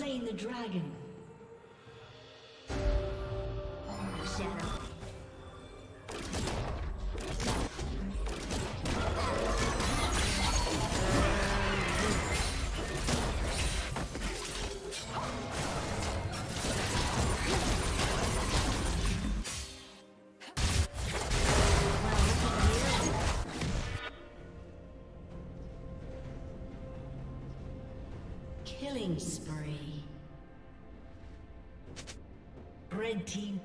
The dragon.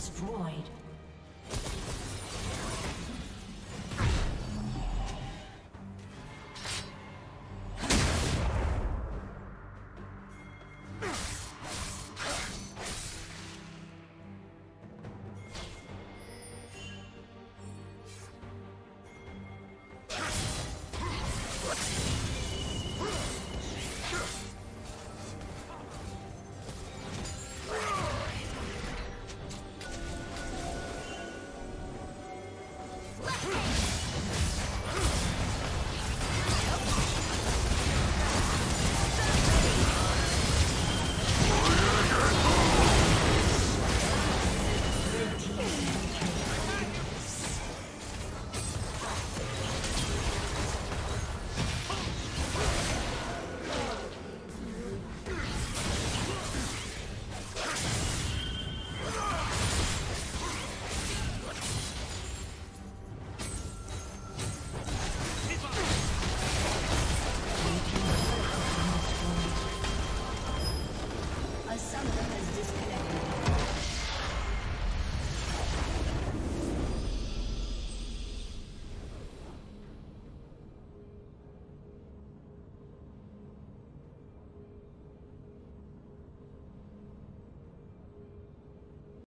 A